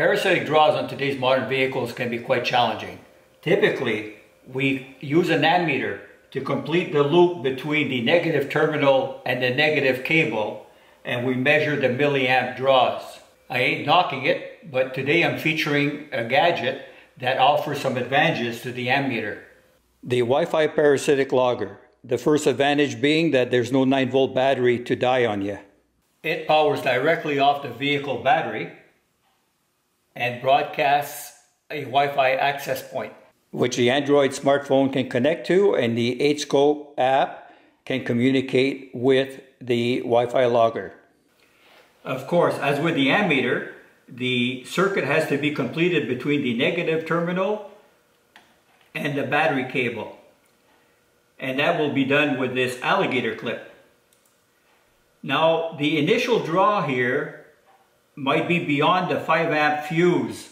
Parasitic draws on today's modern vehicles can be quite challenging. Typically, we use an ammeter to complete the loop between the negative terminal and the negative cable and we measure the milliamp draws. I ain't knocking it, but today I'm featuring a gadget that offers some advantages to the ammeter. The Wi-Fi parasitic logger. The first advantage being that there's no 9 volt battery to die on you. It powers directly off the vehicle battery and broadcasts a Wi-Fi access point which the Android smartphone can connect to, and the HScope app can communicate with the Wi-Fi logger. Of course, as with the ammeter, the circuit has to be completed between the negative terminal and the battery cable. And that will be done with this alligator clip. Now, the initial draw here might be beyond the 5 amp fuse.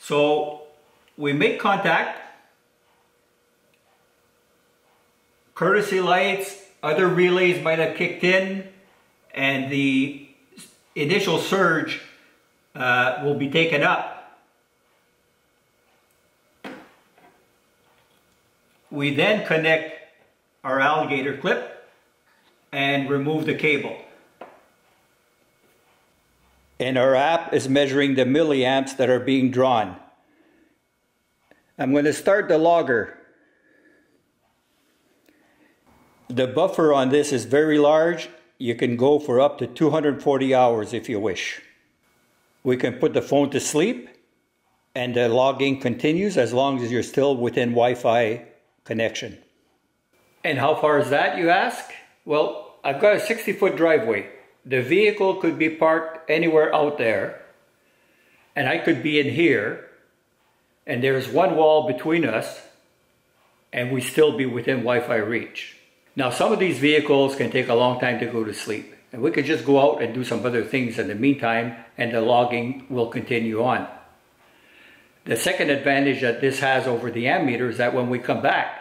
So we make contact, courtesy lights, other relays might have kicked in, and the initial surge uh, will be taken up. We then connect our alligator clip and remove the cable. And our app is measuring the milliamps that are being drawn. I'm going to start the logger. The buffer on this is very large. You can go for up to 240 hours if you wish. We can put the phone to sleep and the logging continues as long as you're still within Wi-Fi connection. And how far is that, you ask? Well, I've got a 60 foot driveway. The vehicle could be parked anywhere out there and I could be in here and there's one wall between us and we still be within Wi-Fi reach. Now some of these vehicles can take a long time to go to sleep and we could just go out and do some other things in the meantime and the logging will continue on. The second advantage that this has over the ammeter is that when we come back,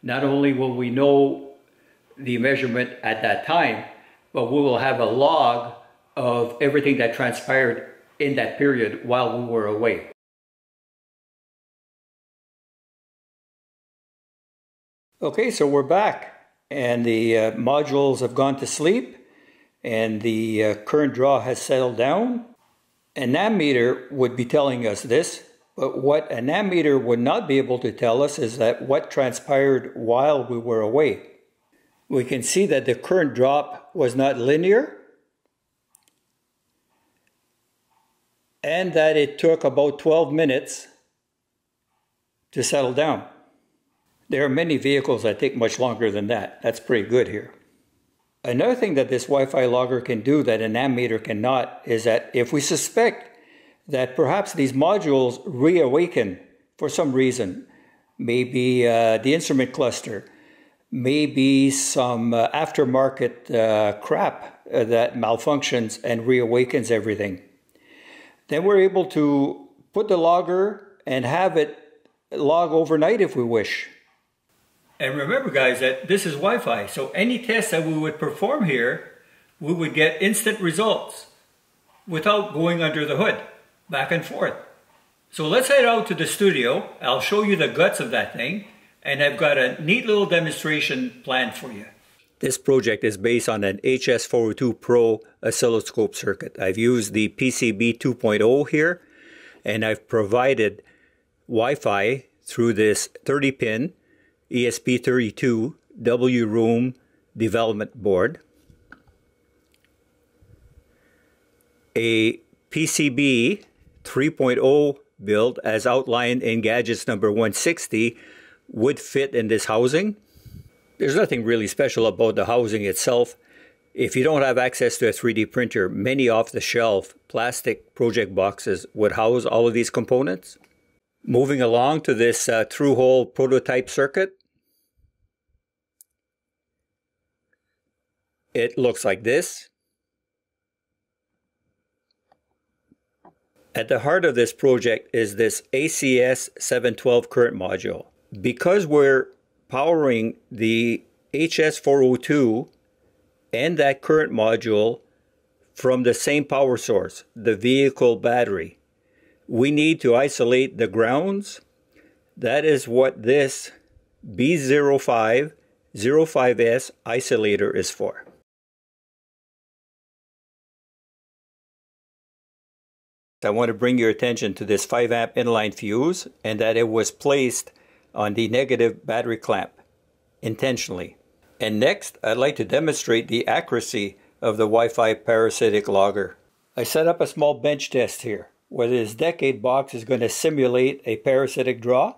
not only will we know the measurement at that time, but we will have a log of everything that transpired in that period while we were away. Okay, so we're back and the uh, modules have gone to sleep and the uh, current draw has settled down. An ammeter would be telling us this, but what an ammeter would not be able to tell us is that what transpired while we were away. We can see that the current drop was not linear and that it took about 12 minutes to settle down. There are many vehicles that take much longer than that. That's pretty good here. Another thing that this Wi-Fi logger can do that an ammeter cannot is that if we suspect that perhaps these modules reawaken for some reason, maybe uh, the instrument cluster, maybe some uh, aftermarket uh, crap uh, that malfunctions and reawakens everything, then we're able to put the logger and have it log overnight if we wish. And remember guys that this is Wi-Fi, so any test that we would perform here, we would get instant results without going under the hood, back and forth. So let's head out to the studio. I'll show you the guts of that thing, and I've got a neat little demonstration planned for you. This project is based on an HS402 Pro oscilloscope circuit. I've used the PCB 2.0 here, and I've provided Wi-Fi through this 30 pin ESP32 WROOM Development Board, a PCB 3.0 build as outlined in gadgets number 160 would fit in this housing. There's nothing really special about the housing itself. If you don't have access to a 3D printer, many off-the-shelf plastic project boxes would house all of these components. Moving along to this uh, through-hole prototype circuit, it looks like this. At the heart of this project is this ACS 712 current module. Because we're powering the HS402 and that current module from the same power source, the vehicle battery. We need to isolate the grounds. That is what this B0505S isolator is for. I want to bring your attention to this 5 amp inline fuse and that it was placed on the negative battery clamp intentionally. And next, I'd like to demonstrate the accuracy of the Wi-Fi parasitic logger. I set up a small bench test here where this decade box is going to simulate a parasitic draw.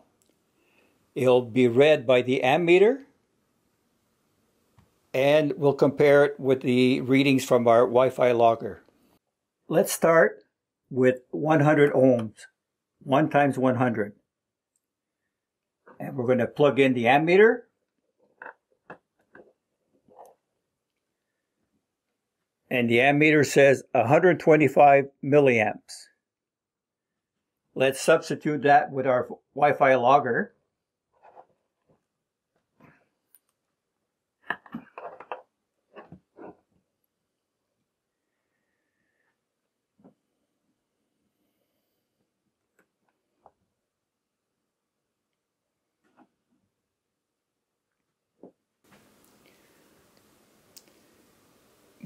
It'll be read by the ammeter and we'll compare it with the readings from our Wi-Fi logger. Let's start with 100 ohms, 1 times 100. And we're going to plug in the ammeter and the ammeter says 125 milliamps. Let's substitute that with our Wi-Fi logger.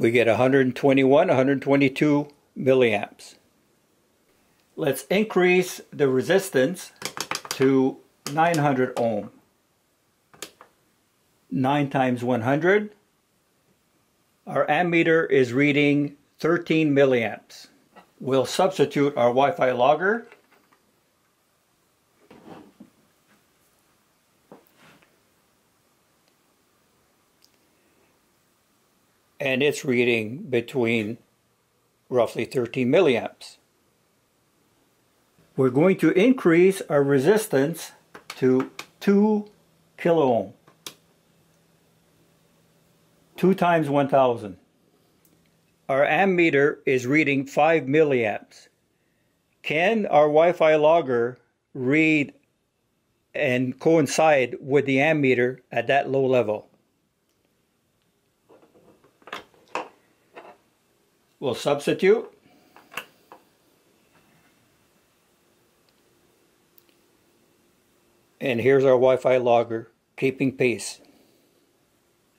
We get 121, 122 milliamps. Let's increase the resistance to 900 ohm. 9 times 100. Our ammeter is reading 13 milliamps. We'll substitute our Wi-Fi logger and it's reading between roughly 13 milliamps. We're going to increase our resistance to 2 kilo ohm. 2 times 1000. Our ammeter is reading 5 milliamps. Can our Wi-Fi logger read and coincide with the ammeter at that low level? We'll substitute. And here's our Wi-Fi logger, keeping pace.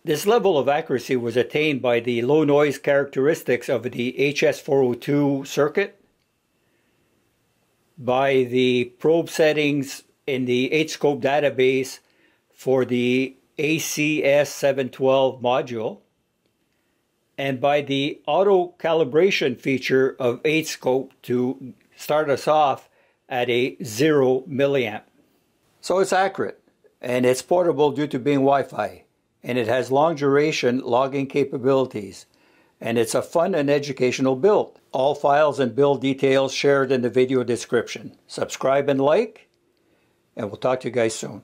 This level of accuracy was attained by the low noise characteristics of the HS402 circuit, by the probe settings in the HScope database for the ACS712 module, and by the auto calibration feature of HScope to start us off at a zero milliamp. So it's accurate and it's portable due to being Wi-Fi and it has long duration logging capabilities and it's a fun and educational build. All files and build details shared in the video description. Subscribe and like and we'll talk to you guys soon.